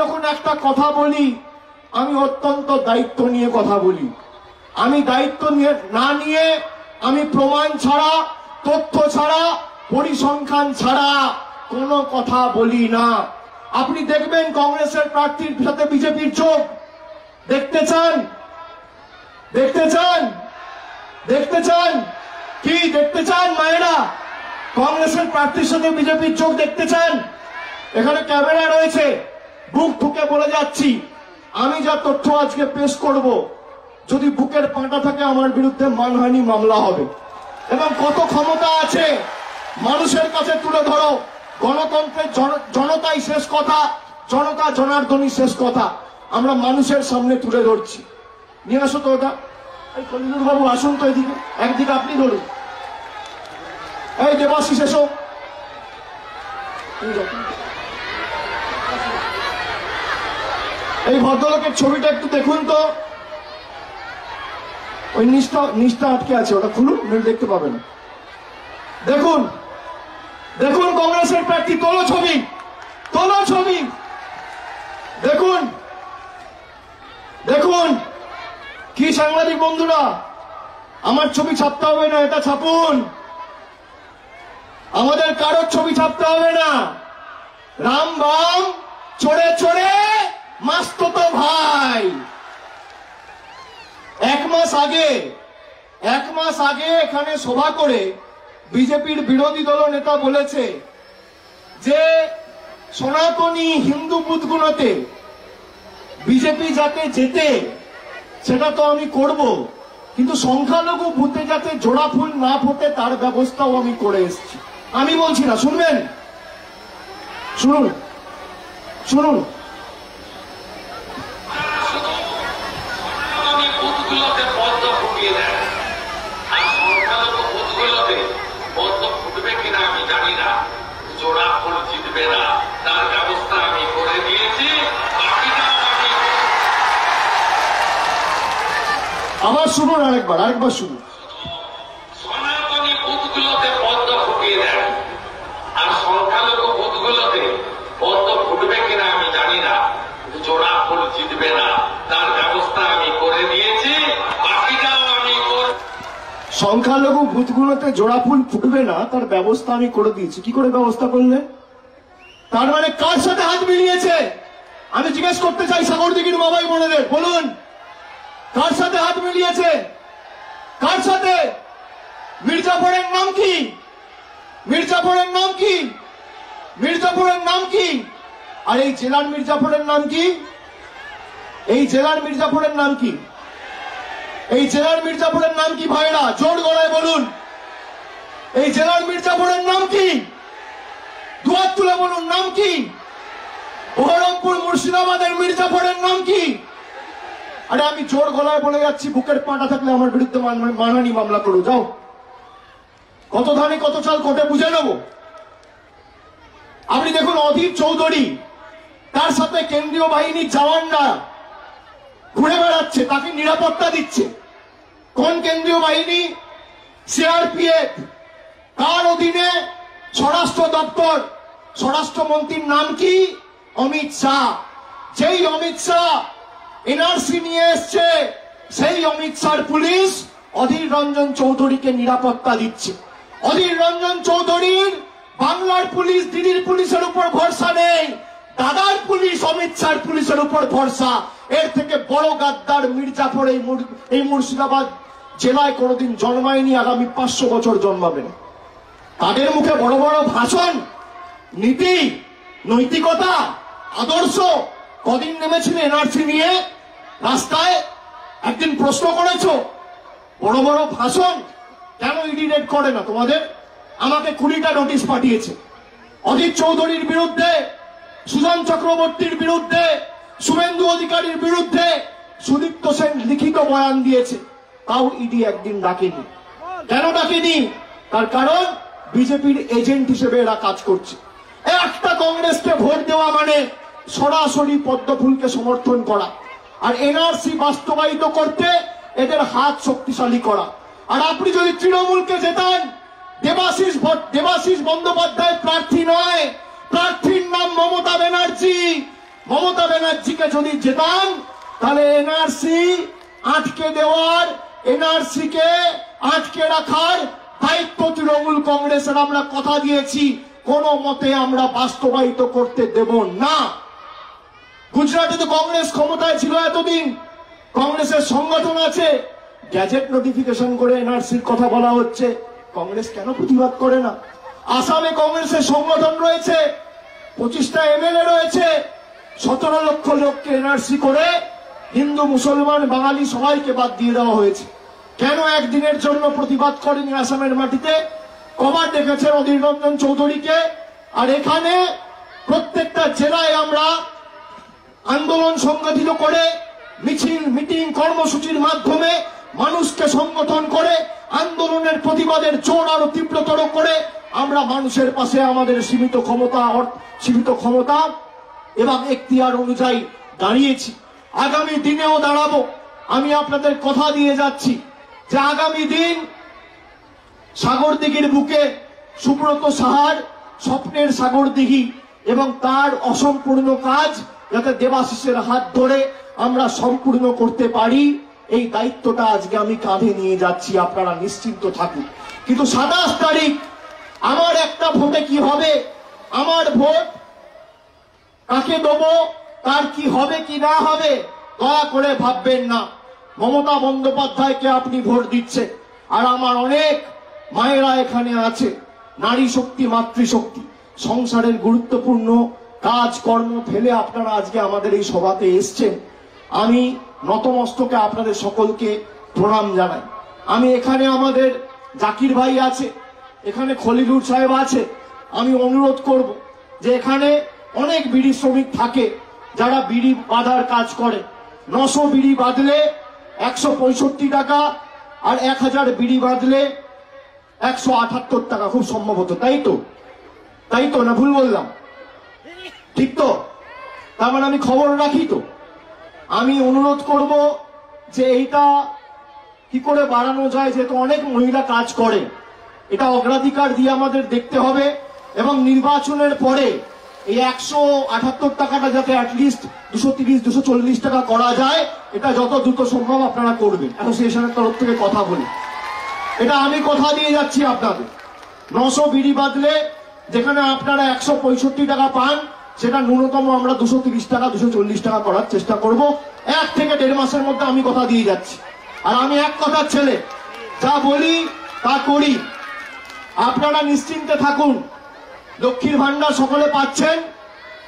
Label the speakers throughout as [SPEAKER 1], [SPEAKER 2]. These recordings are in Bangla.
[SPEAKER 1] যখন একটা কথা বলি, আমি অত্যন্ত দায়িত্ব নিয়ে কথা বলি। আমি দায়িত্ব নিয়ে, না নিয়ে আমি প্রমাণ ছাড়া, তথ্য ছাড়া, পরিসংখ্যান ছাড়া কোনো কথা বলি না। আপনি দেখবেন কংগ্রেসের প্রার্থীর সাথে বিজেপির চোখ দেখতে চান? দেখতে চান? দেখতে চান? কি, দেখতে চান মায়েরা? কংগ্রেসের প্রার্থীর সাথে বিজেপির চোখ দেখতে চান? এখানে ক্যামেরা রয়েছে। বুক ঠুকে বলে যাচ্ছি, আমি যা তথ্য আজকে পেশ করব, যদি বুকের পাঁটা থাকে আমার বিরুদ্ধে মানহানি মামলা হবে। এবং কত ক্ষমতা আছে, মানুষের কাছে তুলে ধরো, গণতন্ত্রের জন- জনতাই শেষ কথা, জনতা জনার্দনই শেষ কথা, আমরা মানুষের সামনে তুলে ধরছি। নিয়ে আসো তো ওটা। এই কলিন্দর বাবু আসুন তো এদিকে, একদিকে আপনি ধরুন। এই দেবাশিস, এসো তুমি যাও। এই ভদ্রলোকের ছবিটা একটু দেখুন তো। ওই নিচটা নিচটা আটকে আছে, ওটা খুলুন দেখতে পাবেন। দেখুন দেখুন কংগ্রেসের প্রার্থী, তোলো ছবি তোলো ছবি। দেখুন দেখুন, কি সাংবাদিক বন্ধুরা, আমার ছবি ছাপতে হবে না, এটা ছাপুন। আমাদের কারোর ছবি ছাপতে হবে না। রাম বাম, চড়ে চড়ে। মাস্ত তো ভাই। এক মাস আগে, এক মাস আগে এখানে সভা করে বিজেপির বিরোধী দল নেতা বলেছে যে সনাতনী হিন্দু বুথগুলোতে বিজেপি যাতে যেতে সেটা তো আমি করব। কিন্তু সংখ্যালঘু বুথে যাতে জোড়া ফুল না ফোটে, তার ব্যবস্থাও আমি করে এসেছি। আমি বলছি না, শুনবেন? শুনুন শুনুন।
[SPEAKER 2] বুথগুলোতে পদ্ম ফুটিয়ে দেয়। আর সংখ্যালঘু বুথগুলোতে পদ্ম ফুটবে কিনা আমি জানি না। জোড়া ফুল জিতবে না। তার ব্যবস্থা আমি করে দিয়েছি।
[SPEAKER 1] আবার শুনুন আরেকবার আরেকবার শুনুন।
[SPEAKER 2] সনাতনী বুথগুলোতে পদ্ম ফুটিয়ে দেয়। আর সংখ্যালঘু বুথগুলোতে পদ্ম ফুটবে কিনা আমি জানি না। জোড়া ফুল জিতবে না।
[SPEAKER 1] সংখ্যালঘু বুথগুলোতে জোড়া ফুল ফুটবে না, তার ব্যবস্থা আমি করে দিয়েছি। কি করে ব্যবস্থা করলে? তার মানে কার সাথে হাত মিলিয়েছে? আমি জিজ্ঞেস করতে চাই সাগর দিঘির বাবাই বোনেদের, বলুন। কার সাথে হাত মিলিয়েছে? কার সাথে? মির্জাফরের নাম কি? মির্জাফরের নাম কি? মির্জাফরের নাম কি? আর এই জেলার মির্জাফরের নাম কি? এই জেলার মির্জাফরের নাম কি? এই জেলার মির্জাপুরের নাম কি ভাইরা? জোর গলায় বলুন। এই জেলার মির্জাপুরের নাম কি? দুয়ার তুলে বলুন, নাম কি? বহরমপুর মুর্শিদাবাদের মির্জাপুরের নাম কি? আরে আমি জোর গলায় বলে যাচ্ছি, বুকের পাটা থাকলে আমার বিরুদ্ধে মান- মানহানি মামলা করো, যাও। কত ধানে কত চাল কোটে বুঝে নেব। আপনি দেখুন অধীর চৌধুরী, তার সাথে কেন্দ্রীয় বাহিনীর জওয়ানরা ঘুরে বেড়াচ্ছে, তাকে নিরাপত্তা দিচ্ছে। কোন কেন্দ্রীয় বাহিনী? সিআরপিএফ। কার অধীনে? স্বরাষ্ট্র দপ্তর। স্বরাষ্ট্রমন্ত্রীর নাম কি? অমিত শাহ। যেই অমিত শাহ এনআরসি নিয়ে এসছে, সেই অমিত শাহ পুলিশ অধীর রঞ্জন চৌধুরীকে নিরাপত্তা দিচ্ছে। অধীর রঞ্জন চৌধুরীর বাংলার পুলিশ, দিদির পুলিশের উপর ভরসা নেই। দাদার পুলিশ, অমিত শাহ পুলিশের উপর ভরসা। এর থেকে বড় গাদ্দার মির্জাফর এই এই মুর্শিদাবাদ জেলায় কোনোদিন জন্মায়নি, আগামী পাঁচশো বছর জন্মাবে না তাদের মুখে বড় বড় ভাষণ, নীতি, নৈতিকতা, আদর্শ কদিন নেমেছিল এনআরসি নিয়ে? রাস্তায় একদিন প্রশ্ন করেছ, বড় বড় ভাষণ কেন ইডি রেড করে না তোমাদের? আমাকে কুড়িটা নোটিশ পাঠিয়েছে। অজিত চৌধুরীর বিরুদ্ধে সুজন চক্রবর্তীর বিরুদ্ধে শুভেন্দু অধিকারীর বিরুদ্ধে সুদীপ্ত সেন লিখিত বয়ান দিয়েছে। তাও ইডি একদিন ডাকেনি। কেন ডাকেনি? তার কারণ বিজেপির এজেন্ট হিসেবে এরা কাজ করছে। একটা কংগ্রেসকে ভোট দেওয়া মানে সরাসরি পদ্মফুলকে সমর্থন করা। আর এনআরসি বাস্তবায়িত করতে এদের হাত শক্তিশালী করা। আর আপনি যদি তৃণমূলকে জেতান, দেবাশিস দেবাশিস বন্দ্যোপাধ্যায় প্রার্থী নয়। প্রার্থীর নাম মমতা ব্যানার্জি। মমতা ব্যানার্জিকে যদি জেতান, তাহলে এনআরসি আটকে দেওয়ার এনআরসি কে আটকে রাখার দায়িত্ব তৃণমূল কংগ্রেসের। আমরা কথা দিয়েছি, কোনো মতে আমরা বাস্তবায়িত করতে দেব না। গুজরাটে তো কংগ্রেস ক্ষমতায় ছিল এতদিন। কংগ্রেসের সংগঠন আছে। গ্যাজেট নোটিফিকেশন করে এনআরসির কথা বলা হচ্ছে। কংগ্রেস কেন প্রতিবাদ করে না? আসামে কংগ্রেসের সংগঠন রয়েছে। পঁচিশটা এমএলএ রয়েছে। সতেরো লক্ষ লোককে এনআরসি করে হিন্দু, মুসলমান, বাঙালি সবাইকে বাদ দিয়ে দেওয়া হয়েছে। কেন একদিনের জন্য প্রতিবাদ করেনি আসামের মাটিতে? কবার ডেকেছেন অধীর রঞ্জন চৌধুরীকে। আর এখানে প্রত্যেকটা জেলায় আমরা আন্দোলন সংগঠিত করে, মিছিল, মিটিং, কর্মসূচির মাধ্যমে মানুষকে সংগঠন করে, আন্দোলনের প্রতিবাদের জোর আরও তীব্রতর করে আমরা মানুষের পাশে আমাদের সীমিত ক্ষমতা সীমিত ক্ষমতা এবং এখতিয়ার অনুযায়ী দাঁড়িয়েছি। আগামী দিনেও দাঁড়াবো। আমি আপনাদের কথা দিয়ে যাচ্ছি যে আগামী দিন সাগর দিঘির বুকে সুব্রত সাহার স্বপ্নের সাগর দিঘি এবং তার অসম্পূর্ণ কাজ যাতে দেবাশিসের হাত ধরে আমরা সম্পূর্ণ করতে পারি, এই দায়িত্বটা আজকে আমি কাঁধে নিয়ে যাচ্ছি। আপনারা নিশ্চিন্ত থাকুন। কিন্তু সাতাশ তারিখ, আমার একটা ভোটে কি হবে? আমার ভোট কাকে দেবো, তার কি হবে কি না হবে, দয়া করে ভাববেন না। মমতা বন্দ্যোপাধ্যায়কে আপনি ভোট দিচ্ছেন, আর আমার অনেক মায়েরা এখানে আছে, নারী শক্তি, মাতৃশক্তি। সংসারের গুরুত্বপূর্ণ কাজ, কর্ম ফেলে আপনারা আজকে আমাদের এই সভাতে এসছেন। আমি নতমস্তকে আপনাদের সকলকে প্রণাম জানাই। আমি এখানে আমাদের জাকির ভাই আছে, এখানে খলিলুর সাহেব আছে। আমি অনুরোধ করব যে এখানে অনেক বিড়ি শ্রমিক থাকে যারা বিড়ি বাঁধার কাজ করে। নশো বিড়ি বাঁধলে একশো পঁয়ষট্টি টাকা আর এক হাজার বিড়ি বাঁধলে একশো আটাত্তর টাকা। খুব সম্ভবত তাই তো? তাই তো না? ভুল বললাম। ঠিক তো? তার মানে আমি খবর রাখি তো? আমি অনুরোধ করব যে এইটা কি করে বাড়ানো যায়, যেহেতু অনেক মহিলা কাজ করে। এটা অগ্রাধিকার দিয়ে আমাদের দেখতে হবে এবং নির্বাচনের পরে এই একশো আটাত্তর টাকাটা যাতে অ্যাটলিস্ট দুশো তিরিশ, দুশো চল্লিশ টাকা করা যায়, এটা যত দ্রুত সম্ভব আপনারা করবেন। অ্যাসোসিয়েশনের তরফ থেকে কথা বলি। এটা আমি কথা দিয়ে যাচ্ছি আপনাদের। নশো বিড়ি বাদলে যেখানে আপনারা একশো পঁয়ষট্টি টাকা পান, সেটা ন্যূনতম আমরা দুশো তিরিশ টাকা, দুশো চল্লিশ টাকা করার চেষ্টা করব। এক থেকে দেড় মাসের মধ্যে আমি কথা দিয়ে যাচ্ছি। আর আমি এক কথার ছেলে, যা বলি তা করি। আপনারা নিশ্চিন্তে থাকুন। লক্ষ্মীর ভান্ডার সকলে পাচ্ছেন?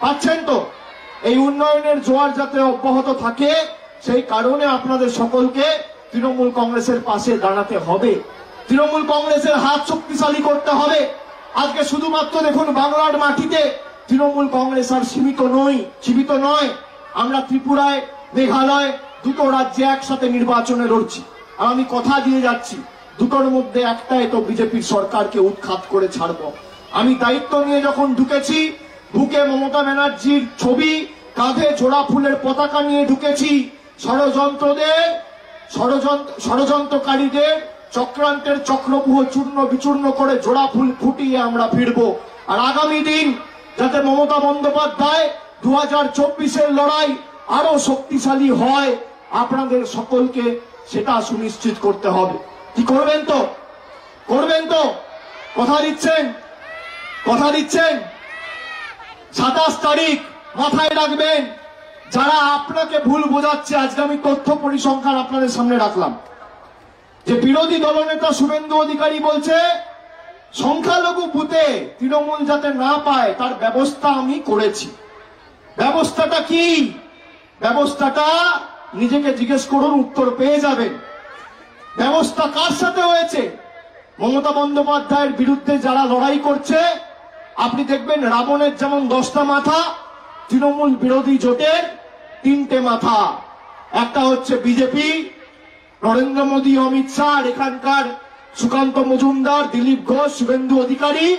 [SPEAKER 1] পাচ্ছেন তো? এই উন্নয়নের জোয়ার যাতে অব্যাহত থাকে, সেই কারণে আপনাদের সকলকে তৃণমূল কংগ্রেসের পাশে দাঁড়াতে হবে। তৃণমূল কংগ্রেসের হাত শক্তিশালী করতে হবে। আজকে শুধুমাত্র দেখুন, বাংলার মাটিতে তৃণমূল কংগ্রেস আর সীমিত নই, সীমিত নয়। আমরা ত্রিপুরায়, মেঘালয় দুটো রাজ্যে একসাথে নির্বাচনে লড়ছি। আর আমি কথা দিয়ে যাচ্ছি, দুটোর মধ্যে একটাই তো বিজেপির সরকারকে উৎখাত করে ছাড়বো। আমি দায়িত্ব নিয়ে যখন ঢুকেছি বুকে মমতা ব্যানার্জির ছবি, কাঁধে জোড়া ফুলের পতাকা নিয়ে ঢুকেছি। ষড়যন্ত্রদের, ষড়যন্ত্র, ষড়যন্ত্রকারীদের চক্রান্তের চক্রপুহ চূর্ণ বিচূর্ণ করে জোড়া ফুল ফুটিয়ে আমরা ফিরবো। আর আগামী দিন যাতে মমতা বন্দ্যোপাধ্যায় দু হাজার চব্বিশের লড়াই আরও শক্তিশালী হয়, আপনাদের সকলকে সেটা সুনিশ্চিত করতে হবে। কি করবেন তো? করবেন তো? কথা দিচ্ছেন? কথা দিচ্ছেন? সাতাশ তারিখ মাথায় রাখবেন। যারা আপনাকে ভুল বোঝাচ্ছে, আজকে আমি তথ্য পরিসংখ্যান আপনাদের সামনে রাখলাম। যে বিরোধী দলনেতা শুভেন্দু অধিকারী বলছে, সংখ্যালঘু বুথে তৃণমূল যাতে না পায়, তার ব্যবস্থা আমি করেছি। ব্যবস্থাটা কি? ব্যবস্থাটা নিজেকে জিজ্ঞেস করুন, উত্তর পেয়ে যাবেন। ব্যবস্থা কার সাথে হয়েছে? মমতা বন্দ্যোপাধ্যায়ের বিরুদ্ধে যারা লড়াই করছে আপনি দেখবেন রাবণের যেমন দশটা মাথা, তৃণমূল বিরোধী জোটের তিনটে মাথা। একটা হচ্ছে বিজেপি, নরেন্দ্র মোদী, অমিত শাহ এখানকার সুকান্ত মজুমদার, দিলীপ ঘোষ, শুভেন্দু অধিকারী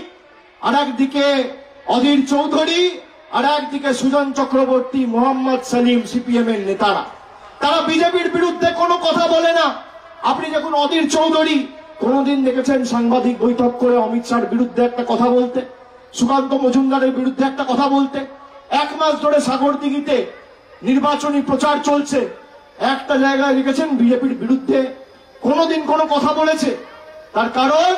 [SPEAKER 1] আর একদিকে অধীর চৌধুরী আর একদিকে সুজন চক্রবর্তী, মোহাম্মদ সালিম সিপিএম এর নেতারা। তারা বিজেপির বিরুদ্ধে কোনো কথা বলে না। আপনি যখন অধীর চৌধুরী কোনদিন দেখেছেন সাংবাদিক বৈঠক করে অমিত শাহর বিরুদ্ধে একটা কথা বলতে? সুকান্ত মজুমদারের বিরুদ্ধে একটা কথা বলতে। এক মাস ধরে সাগরদিঘিতে নির্বাচনী প্রচার চলছে। একটা জায়গায় লিখেছেন বিজেপির বিরুদ্ধে। কোনোদিন কোনো কথা বলেছে। তার কারণ,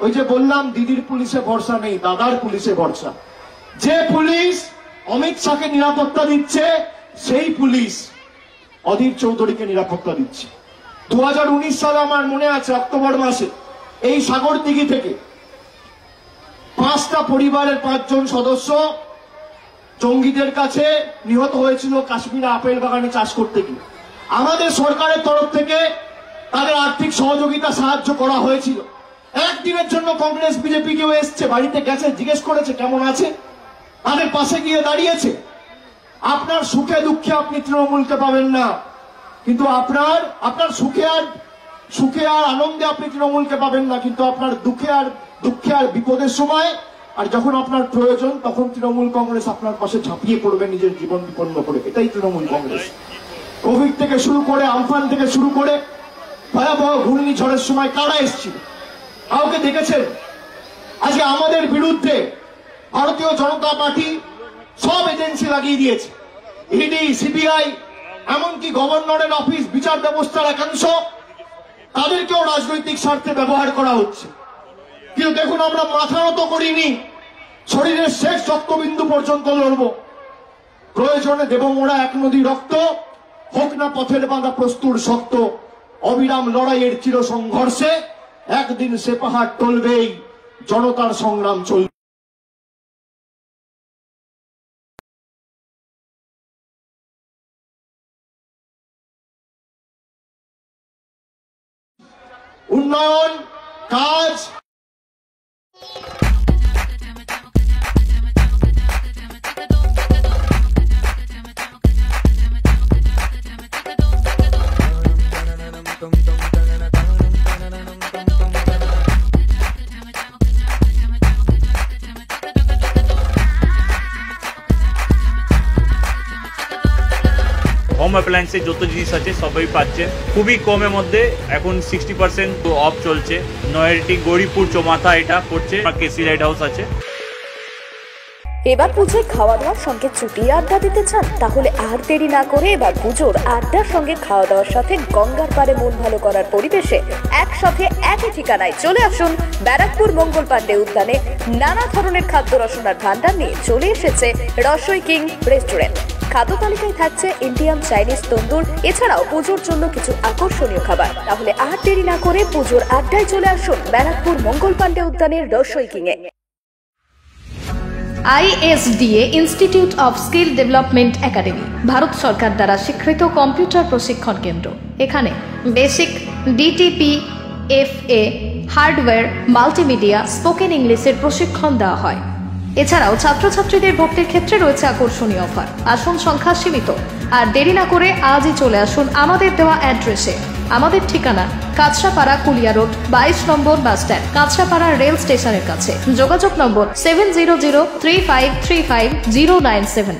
[SPEAKER 1] ওই যে বললাম, দিদির পুলিশে ভরসা নেই, দাদার পুলিশে ভরসা। যে পুলিশ অমিত শাহকে নিরাপত্তা দিচ্ছে, সেই পুলিশ অধীর চৌধুরীকে নিরাপত্তা দিচ্ছে। দু হাজার উনিশ সালে আমার মনে আছে, অক্টোবর মাসে, এই সাগর দিঘি থেকে পাঁচটা পরিবারের পাঁচজন সদস্য জঙ্গিদের কাছে নিহত হয়েছিল কাশ্মীরে আপেল বাগানে চাষ করতে গিয়ে। আমাদের সরকারের তরফ থেকে তাদের আর্থিক সহযোগিতা সাহায্য করা হয়েছিল। একদিনের জন্য কংগ্রেস, বিজেপি কেউ এসছে, বাড়িতে গেছে, জিজ্ঞেস করেছে, কেমন আছে? তাদের পাশে গিয়ে দাঁড়িয়েছে। আপনার সুখে দুঃখে আপনি তৃণমূলকে পাবেন না। কিন্তু আপনার আপনার সুখে আর সুখে আর আনন্দে আপনি তৃণমূলকে পাবেন না। কিন্তু আপনার দুঃখে আর দুঃখে আর বিপদের সময়, আর যখন আপনার প্রয়োজন, তখন তৃণমূল কংগ্রেস আপনার পাশে ঝাঁপিয়ে পড়বে, নিজের জীবন বিপন্ন করে। এটাই তৃণমূল কংগ্রেস। কোভিড থেকে শুরু করে, আমফান থেকে শুরু করে, ভয়াবহ ঘূর্ণিঝড়ের সময় কারা এসেছিল? কাউকে দেখেছেন? আজকে আমাদের বিরুদ্ধে ভারতীয় জনতা পার্টি সব এজেন্সি লাগিয়ে দিয়েছে। ইডি সিবিআই এমনকি গভর্নরের অফিস, বিচার ব্যবস্থার একাংশ, তাদেরকেও রাজনৈতিক স্বার্থে ব্যবহার করা হচ্ছে। কিন্তু দেখুন আমরা মাথা নত করিনি, শরীরের শেষ রক্তবিন্দু পর্যন্ত লড়ব। প্রয়োজনে দেব মোড়া এক নদী রক্ত, হোক না পথের বাঁধা প্রস্তুর শক্ত, অবিরাম লড়াইয়ের চির সংঘর্ষে একদিন সে পাহাড় টলবেই, জনতার সংগ্রাম চলবে। উন্নয়ন, কাজ
[SPEAKER 3] হোম অ্যাপ্লায়েন্সের যত জিনিস আছে, সবই পাচ্ছেন খুবই কমের মধ্যে এখন সিক্সটি পার্সেন্ট অফ চলছে। নয়ারটি গৌরীপুর চৌমাথা এটা পড়ছে কেসি লাইট হাউস আছে।
[SPEAKER 4] এবার পুজোয় খাওয়া দাওয়ার সঙ্গে ছুটি আড্ডা দিতে চান, তাহলে আর দেরি না করে এবার পুজোর আড্ডার সঙ্গে খাওয়া দাওয়ার সাথে গঙ্গার পাড়ে মন ভালো করার পরিবেশে একসাথে একই ঠিকানায় চলে আসুন ব্যারাকপুর মঙ্গল পাণ্ডে উদ্যানে। নানা ধরনের খাদ্য রসনার ভান্ডার নিয়ে চলে এসেছে রসই কিং রেস্টুরেন্ট। খাদ্য তালিকায় থাকছে ইন্ডিয়ান চাইনিজ তন্দুর। এছাড়াও পুজোর জন্য কিছু আকর্ষণীয় খাবার। তাহলে আর দেরি না করে পুজোর আড্ডায় চলে আসুন ব্যারাকপুর মঙ্গল পাণ্ডে উদ্যানের রসই এ।
[SPEAKER 5] ISDA institute of skill development academy Bharat সরকার দ্বারা স্বীকৃত কম্পিউটার প্রশিক্ষণ কেন্দ্র। এখানে basic DTP FA hardware, multimedia, spoken ইংলিশের প্রশিক্ষণ দেওয়া হয়। এছাড়াও ছাত্রছাত্রীদের ভক্তির ক্ষেত্রে রয়েছে আকর্ষণীয় অফার। আসন সংখ্যা সীমিত। আর দেরি না করে আজই চলে আসুন আমাদের দেওয়া অ্যাড্রেসে। আমাদের ঠিকানা কাঁচরাপাড়া কুলিয়া রোড, বাইশ নম্বর বাস স্ট্যান্ড, কাঁচরাপাড়া রেল স্টেশনের কাছে। যোগাযোগ নম্বর seven zero zero three five three five zero nine seven.